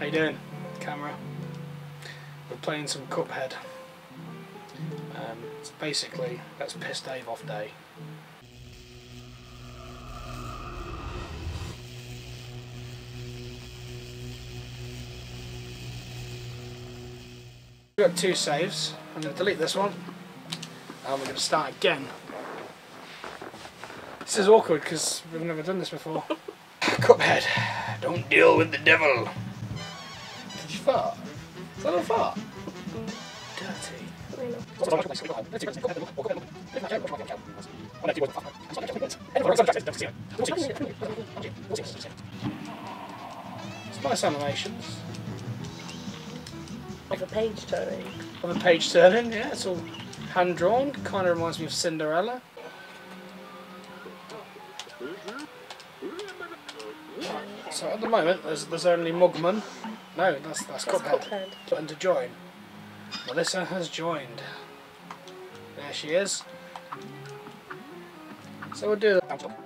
How you doing, camera? We're playing some Cuphead. Um, it's basically let's piss Dave off day. We've got two saves. I'm going to delete this one, and we're going to start again. This is awkward because we've never done this before. Cuphead, don't deal with the devil. Fart? Is that a fart? Dirty. It's nice animations. Like a page turning. Of a page turning, yeah, it's all hand drawn. Kind of reminds me of Cinderella. So at the moment, there's there's only Mugman. No, that's that's That's Cuphead. Cuphead. Button to join. Melissa has joined. There she is. So we'll do that.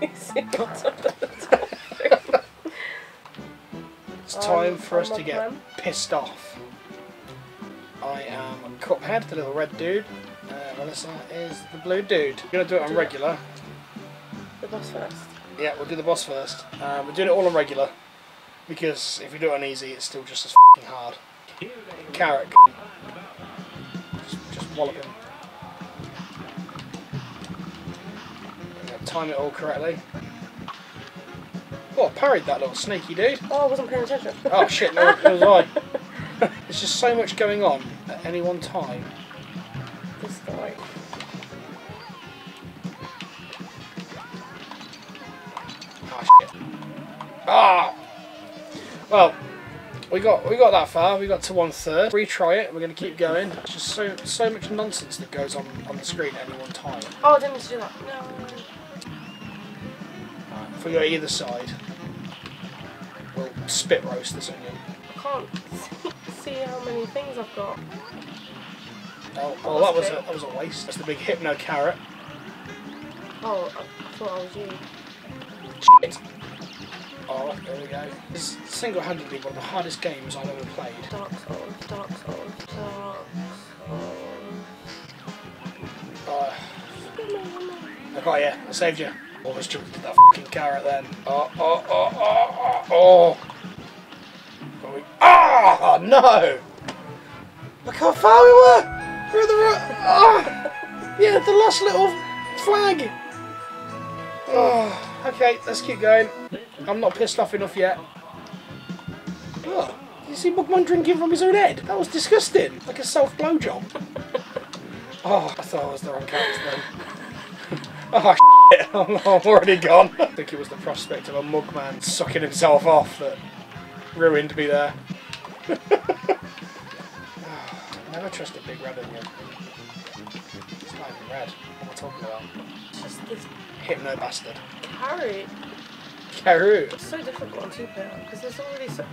It's time Um, for us to get pissed off. I am Cuphead, the little red dude. Uh, Melissa is the blue dude. We're gonna do it on regular. The boss first. Yeah, we'll do the boss first. Um, we're doing it all on regular because if we do it on easy, it's still just as fing hard. Carrot, just, just wallop him. Time it all correctly. Oh, I parried that little sneaky dude. Oh, I wasn't paying attention. Oh shit, no, it was I. There's just so much going on at any one time. This guy. Ah shit. Ah. Well, we got we got that far. We got to one third. Retry it. We're gonna keep going. It's just so so much nonsense that goes on on the screen at any one time. Oh, I didn't mean to do that. No. Right, if we go either side, we'll spit roast this onion. I can't see how many things I've got. Oh, oh that was a that was a waste. That's the big hypno carrot. Oh, I I thought I was you. Shit. Oh, there we go. This is single-handedly one of the hardest games I've ever played. Dark Souls, Dark Souls, Dark Souls. Oh, I got you. I saved you. Oh, Almost jumped into that fucking carrot then. Oh, oh, oh, oh, oh, oh. We- Ah, no! Look how far we were! We're at the. Ah! Yeah, the last little flag! Oh, okay, let's keep going. I'm not pissed off enough yet. Oh, you see Mugman drinking from his own head? That was disgusting. Like a self blowjob. Oh, I thought I was the wrong character then. Oh shit, I'm, I'm already gone. I think it was the prospect of a mugman sucking himself off that ruined me there. Never trust a big red onion. It's not even red. What am I talking about? It's just this Hypno bastard. carrot. Carrot. It's so difficult on two player because there's already so,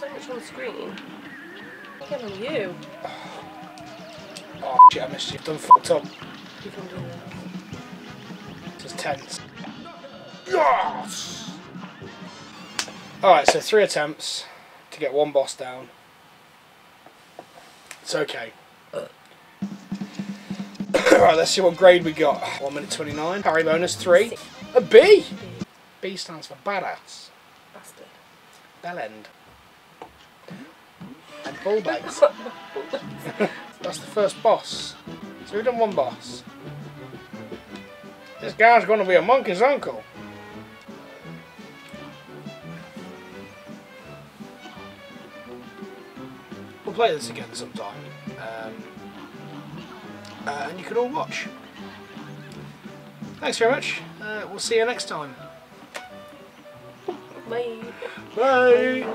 so much on the screen. Get on you. Oh shit, I missed you. Done fucked up. You can do this. This is tense. Yes! Alright, so three attempts to get one boss down. It's okay. Alright, let's see what grade we got. 1 minute 29. Parry bonus 3. A B! B stands for badass. Bastard. Bell end. And bull bags. That's the first boss. So we've done one boss. This guy's to be a monkey's uncle. We'll play this again sometime. Um, uh, and you can all watch. Thanks very much. Uh, we'll see you next time. Bye. Bye.